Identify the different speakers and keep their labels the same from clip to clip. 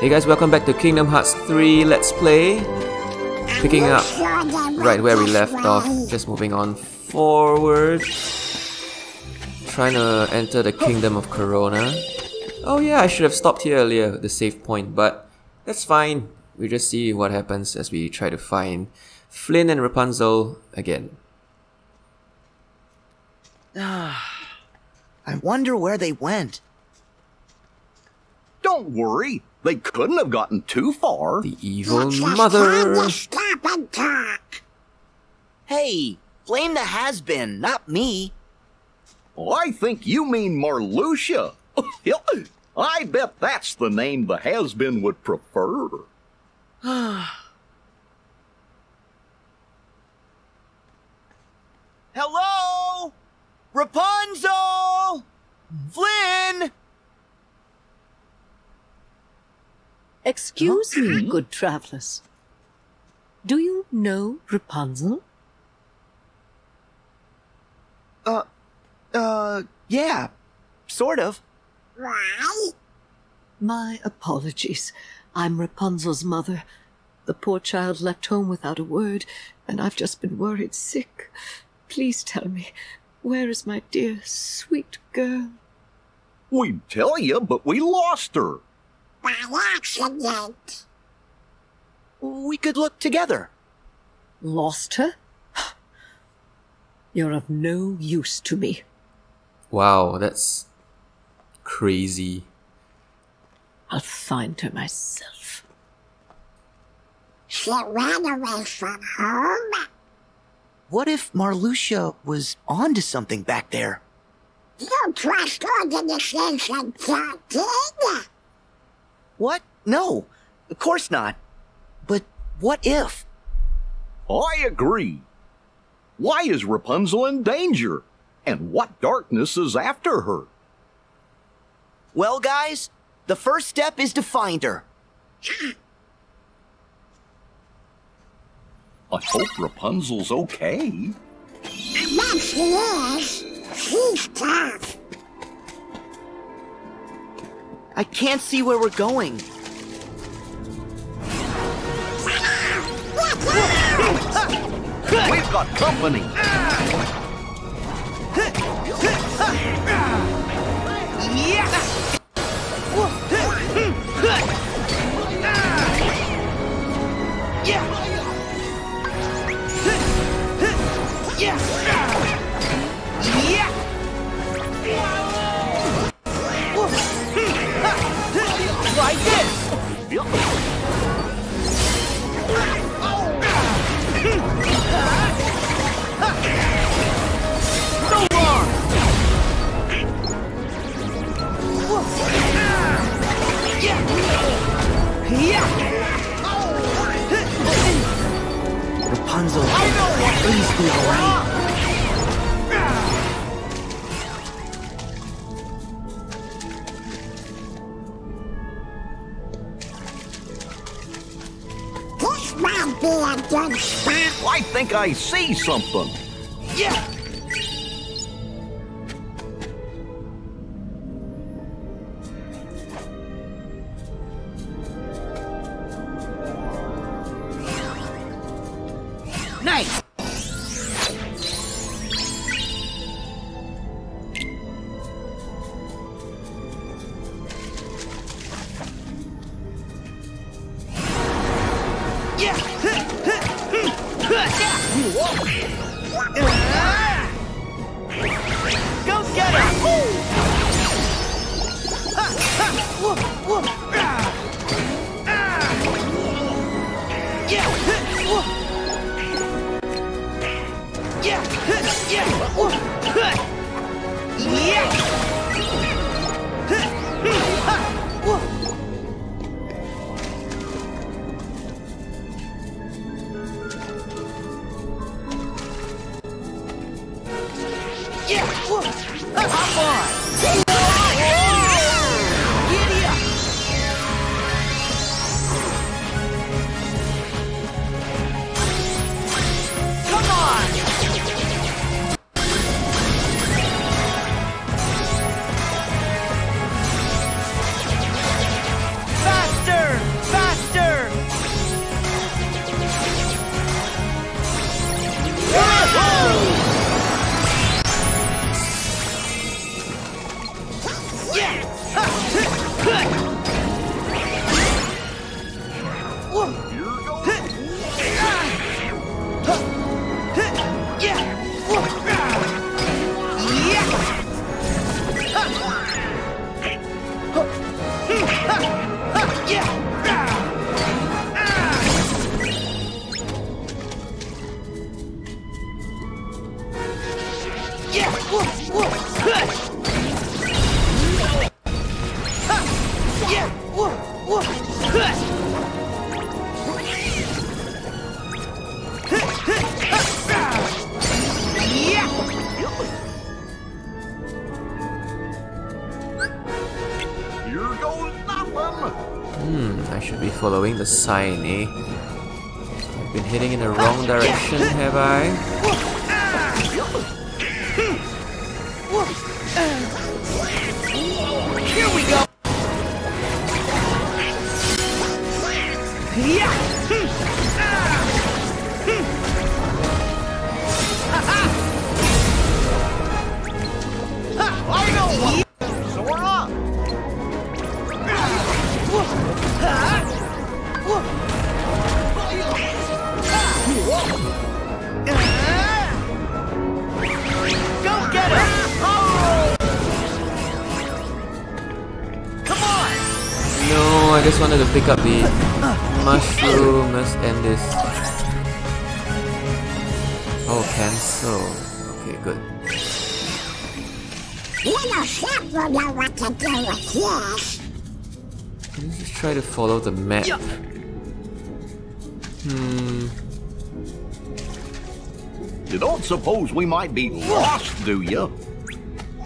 Speaker 1: Hey guys, welcome back to Kingdom Hearts 3 Let's Play. Picking up right where we left off, just moving on forward. Trying to enter the Kingdom of Corona. Oh yeah, I should have stopped here earlier, at the save point, but that's fine. We just see what happens as we try to find Flynn and Rapunzel again.
Speaker 2: I wonder where they went.
Speaker 3: Don't worry, they couldn't have gotten too far.
Speaker 1: The evil mother.
Speaker 4: Stop and talk.
Speaker 2: Hey, blame the has-been, not me.
Speaker 3: Oh, I think you mean Marluxia. I bet that's the name the has-been would prefer.
Speaker 2: Hello? Rapunzel! Flynn!
Speaker 5: Excuse me, good travelers. Do you know Rapunzel?
Speaker 2: Uh, uh, yeah, sort of.
Speaker 4: Why?
Speaker 5: My apologies. I'm Rapunzel's mother. The poor child left home without a word, and I've just been worried sick. Please tell me, where is my dear, sweet girl?
Speaker 3: We'd tell you, but we lost her.
Speaker 4: By accident.
Speaker 2: We could look together.
Speaker 5: Lost her? You're of no use to me.
Speaker 1: Wow, that's crazy.
Speaker 5: I'll find her myself.
Speaker 4: She ran away from home.
Speaker 2: What if Marluxia was onto something back there?
Speaker 4: You trust organization thirteen?
Speaker 2: What? No, of course not. But what if?
Speaker 3: I agree. Why is Rapunzel in danger? And what darkness is after her?
Speaker 2: Well, guys, the first step is to find her.
Speaker 3: I hope Rapunzel's okay.
Speaker 4: I bet she is. She's tough.
Speaker 2: I can't see where we're going.
Speaker 3: We've got company.
Speaker 2: Like Rapunzel, please be alright.
Speaker 4: This might be a good spot.
Speaker 3: I think I see something.
Speaker 2: Yeah!
Speaker 1: Hmm, I should be following the sign, eh? I've been heading in the wrong direction, have I? No, I just wanted to pick up the mushroom. Let's end this. Oh, cancel. Okay, good.
Speaker 4: Little Chef will know what to do with this.
Speaker 1: Let's just try to follow the map. Hmm.
Speaker 3: You don't suppose we might be lost, do you?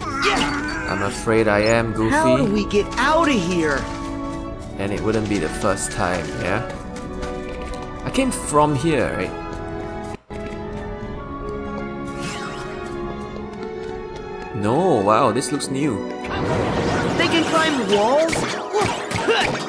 Speaker 1: I'm afraid I am Goofy.
Speaker 2: How do we get out of here?
Speaker 1: And it wouldn't be the first time, yeah? I came from here, right? No, wow, this looks new.
Speaker 2: They can climb walls?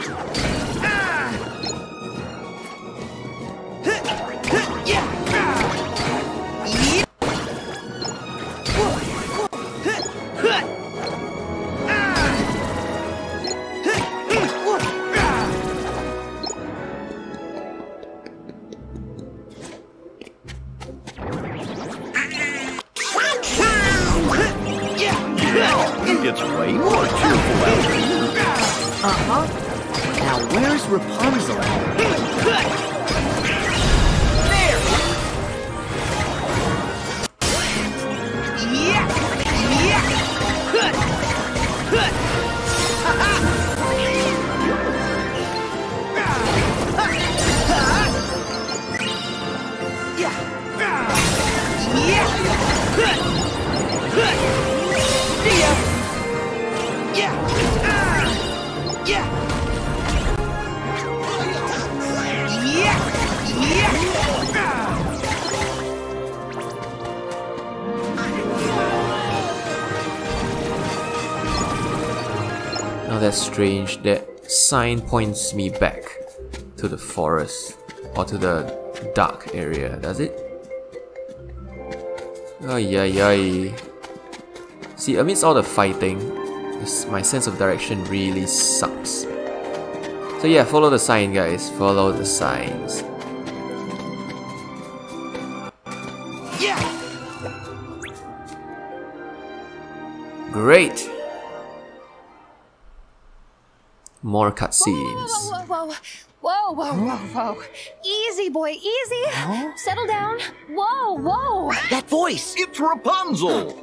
Speaker 2: Now
Speaker 1: that's strange. That sign points me back to the forest or to the dark area, does it? Ay ay ay. See, amidst all the fighting, this, my sense of direction really sucks. So yeah, follow the sign, guys. Follow the signs.
Speaker 2: Yeah!
Speaker 1: Great. More cutscenes.
Speaker 6: Whoa, whoa, whoa, whoa, whoa, whoa, whoa. Easy, boy, easy. Settle down. Whoa, whoa.
Speaker 2: That voice!
Speaker 3: It's Rapunzel.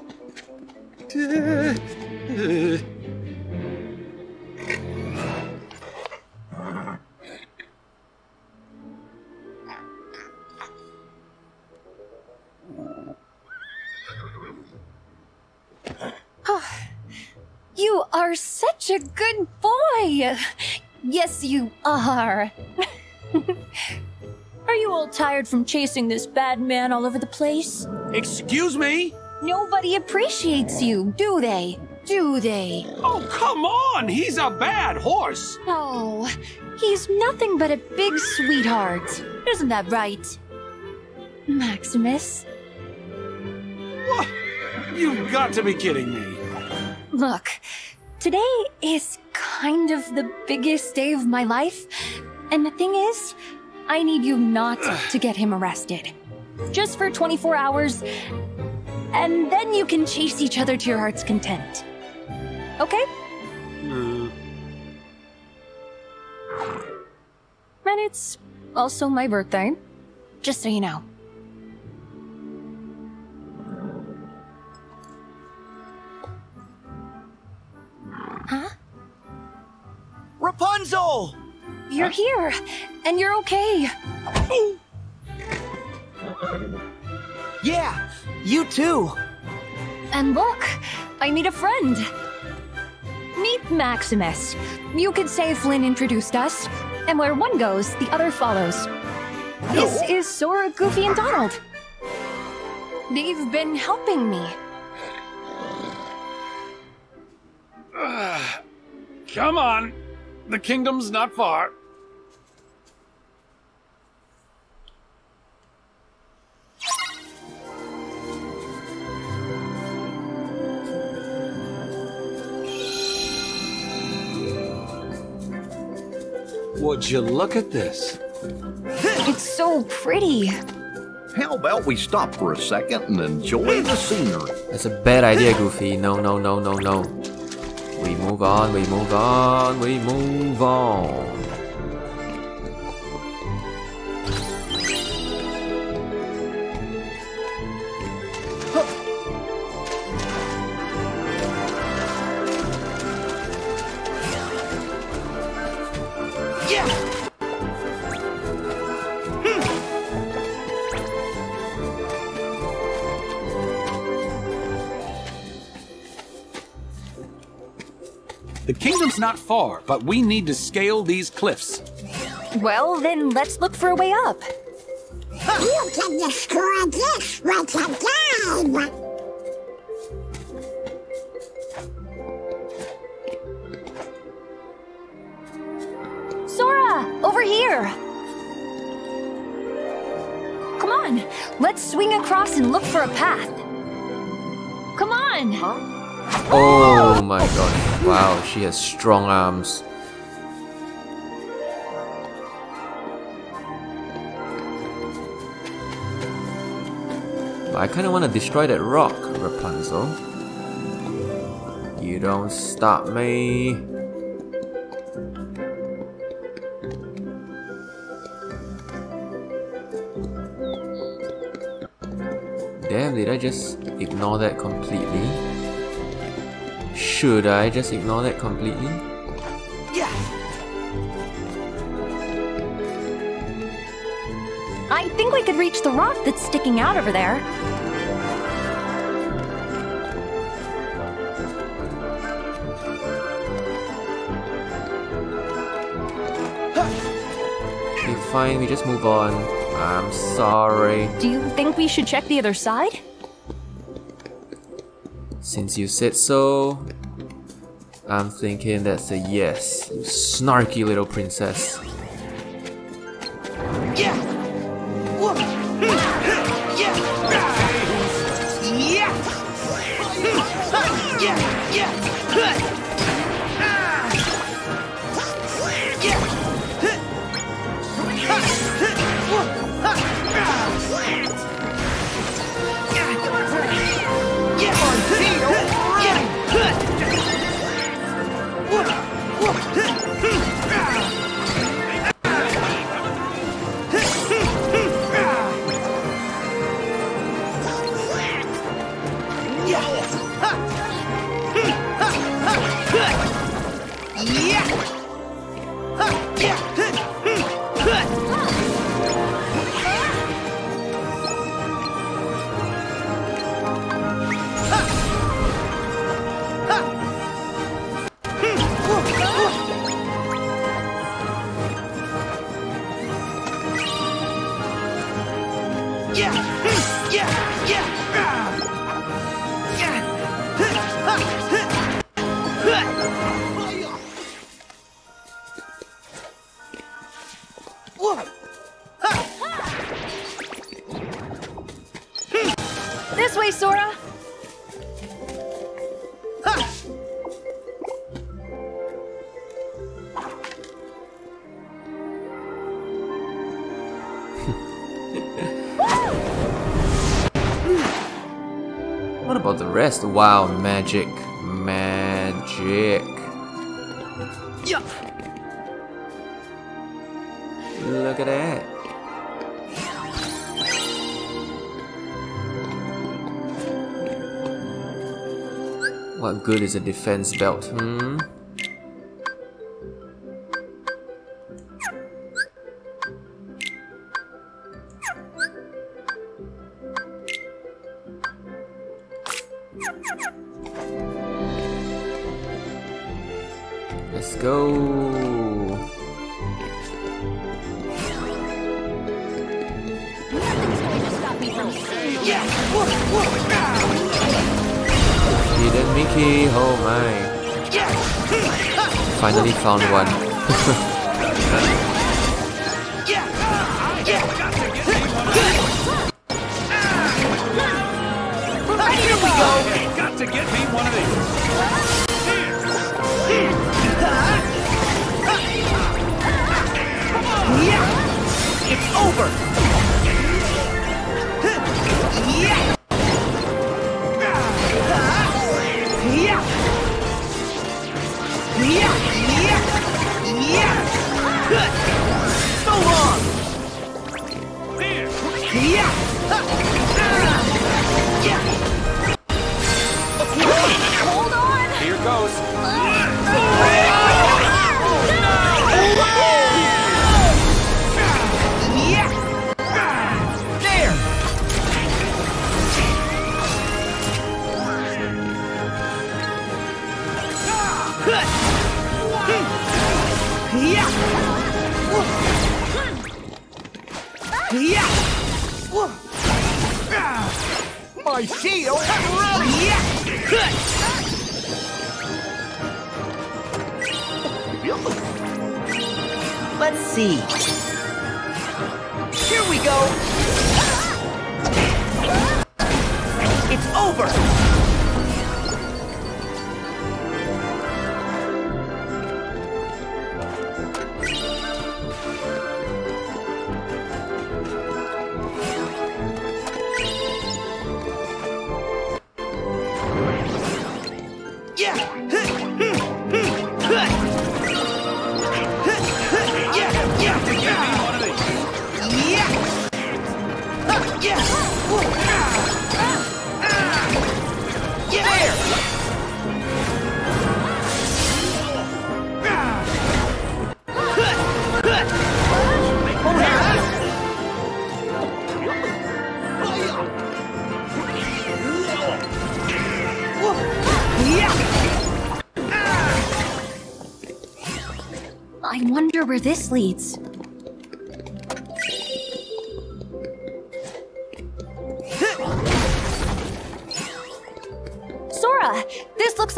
Speaker 6: Oh, you are such a good boy. Yes, you are. are you all tired from chasing this bad man all over the place?
Speaker 7: Excuse me?
Speaker 6: Nobody appreciates you, do they? Do they?
Speaker 7: Oh, come on! He's a bad horse!
Speaker 6: Oh, he's nothing but a big sweetheart. Isn't that right? Maximus,
Speaker 7: What? You've got to be kidding me.
Speaker 6: look, today is kind of the biggest day of my life. And the thing is, I need you not to get him arrested. Just for 24 hours, and then you can chase each other to your heart's content. Okay?
Speaker 7: Uh,
Speaker 6: And it's also my birthday. Just so you know. Huh?
Speaker 2: Rapunzel!
Speaker 6: You're here, and you're okay.
Speaker 2: Yeah, you too.
Speaker 6: And look, I meet a friend. Meet Maximus. You could say Flynn introduced us, and where one goes, the other follows. This is Sora, Goofy, and Donald. They've been helping me.
Speaker 7: Come on. The kingdom's not far. Would you look at this?
Speaker 6: It's so pretty.
Speaker 3: How about we stop for a second and enjoy the scenery?
Speaker 1: That's a bad idea, Goofy. No, no, no, no, no. We move on, we move on, we move on.
Speaker 7: The kingdom's not far, but we need to scale these cliffs.
Speaker 6: Well, then let's look for a way up.
Speaker 4: You can destroy this with a game.
Speaker 6: Sora, over here. Come on, let's swing across and look for a path. Come on.
Speaker 1: Oh my god. Wow, she has strong arms. But I kinda wanna destroy that rock, Rapunzel. You don't stop me. Damn, did I just ignore that completely? Should I just ignore that completely? Yeah.
Speaker 6: I think we could reach the rock that's sticking out over there.
Speaker 1: Okay, fine, we just move on. I'm sorry.
Speaker 6: Do you think we should check the other side?
Speaker 1: Since you said so, I'm thinking that's a yes. Snarky little princess. What about the rest? Wow, magic. Magic. Look at that. What good is a defense belt, hmm? Hidden Mickey, oh my. Finally found one. Yeah?
Speaker 2: Here we go.
Speaker 7: Got to get me one of these.
Speaker 2: It's over. Yeah. Yeah.
Speaker 6: On!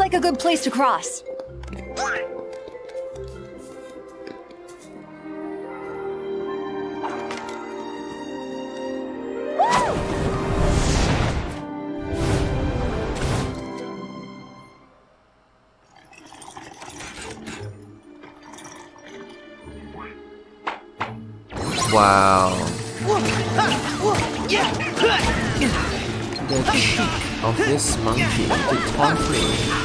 Speaker 6: Like a good place to cross.
Speaker 1: Wow. The cheek of this monkey to taunt me.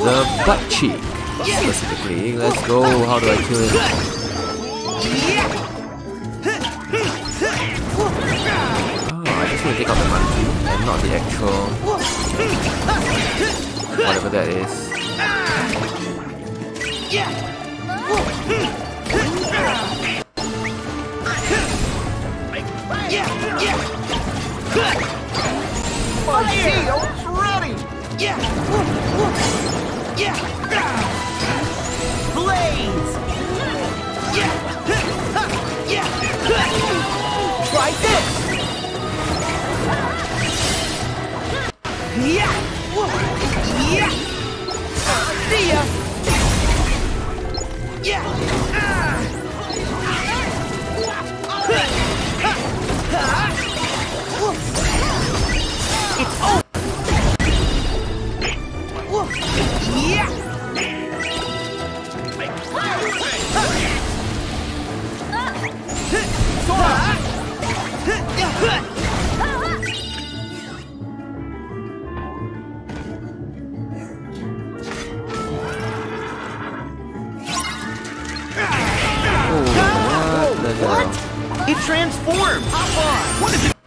Speaker 1: The butt cheek, specifically. Let's go. How do I kill it? Oh, I just need to take out the monkey and not the actual. Whatever that is.
Speaker 2: My shield's ready. Yeah. Yeah. Yeah. Yeah. Try this. Yeah.
Speaker 1: Hell?
Speaker 2: It transformed.
Speaker 7: What does it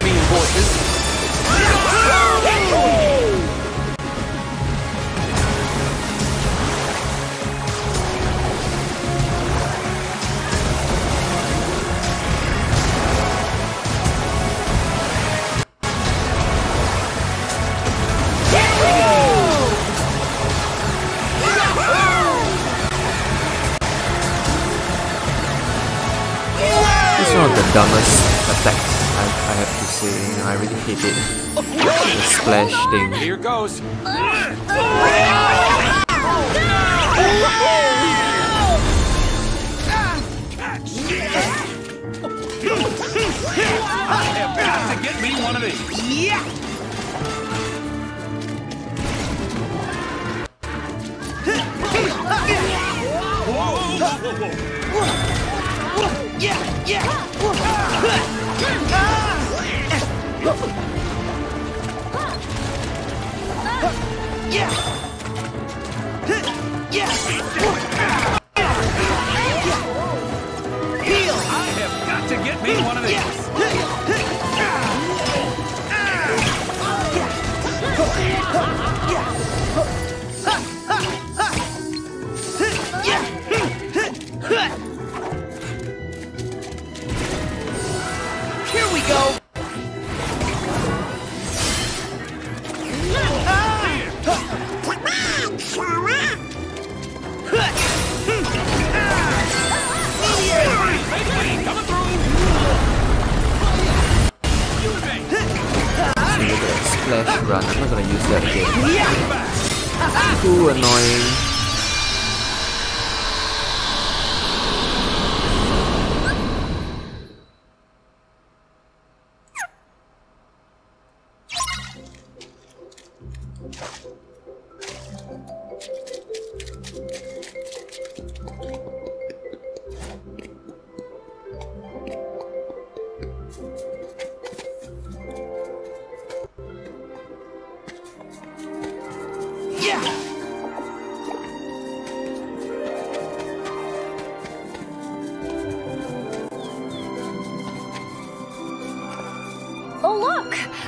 Speaker 7: Here goes.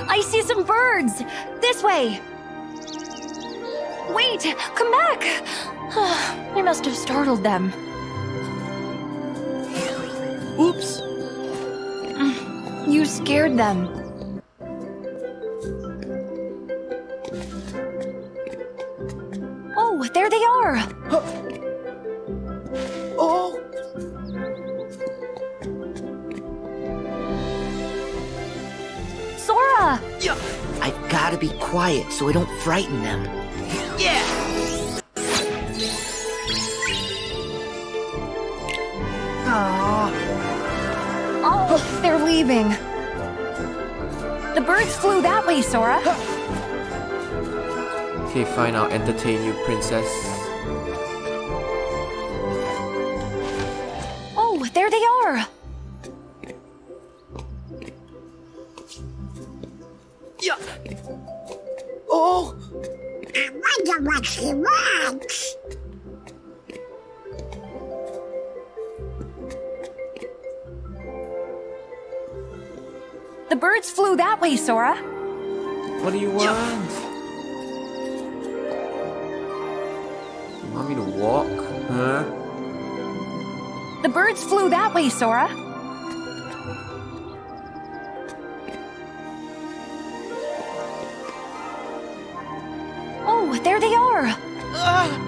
Speaker 7: I
Speaker 1: see
Speaker 6: some birds! This way! Wait! Come back! I must have startled them.
Speaker 2: Oops.
Speaker 6: You scared them.
Speaker 2: Quiet so I don't frighten them. Yeah. Aw.
Speaker 6: Oh, they're leaving. The birds flew that way, Sora.
Speaker 1: Okay, fine, I'll entertain you, princess.
Speaker 6: The birds flew that way, Sora.
Speaker 1: What do you want? You want me to walk? Huh?
Speaker 6: The birds flew that way, Sora. Oh, there they are!
Speaker 2: Ah.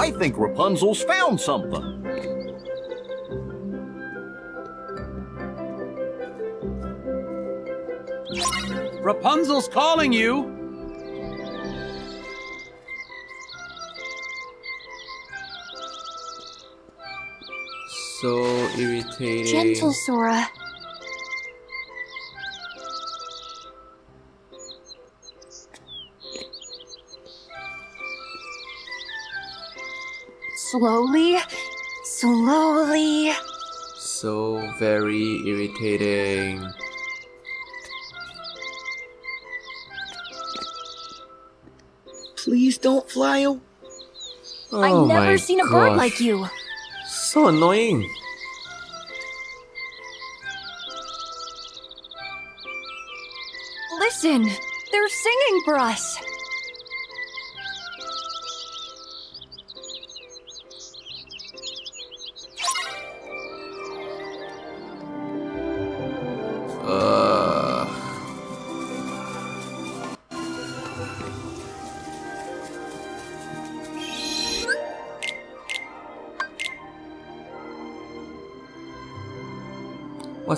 Speaker 3: I think Rapunzel's found something.
Speaker 7: Rapunzel's calling you.
Speaker 1: So irritating.
Speaker 6: Gentle, Sora. Slowly, slowly.
Speaker 1: So very irritating.
Speaker 2: Please don't fly away.
Speaker 1: Oh
Speaker 6: I've
Speaker 1: my
Speaker 6: never seen a bird like you.
Speaker 1: So annoying.
Speaker 6: Listen, they're singing for us.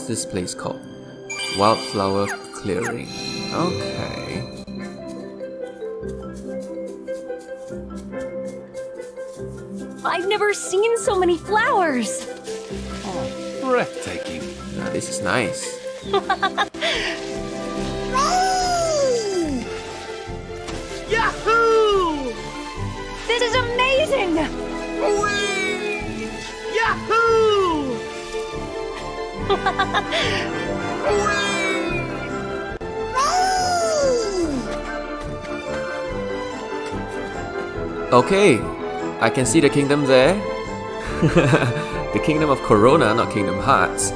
Speaker 1: What's this place called? Wildflower Clearing. Okay.
Speaker 6: I've never seen so many flowers.
Speaker 7: Oh, breathtaking.
Speaker 1: Now this is nice. Okay, I can see the kingdom there. the kingdom of Corona, not Kingdom Hearts.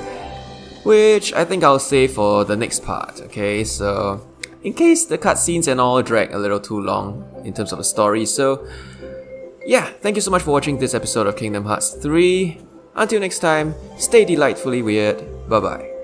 Speaker 1: Which I think I'll save for the next part, okay? So, in case the cutscenes and all drag a little too long in terms of the story, so yeah, thank you so much for watching this episode of Kingdom Hearts 3. Until next time, stay delightfully weird. Bye bye.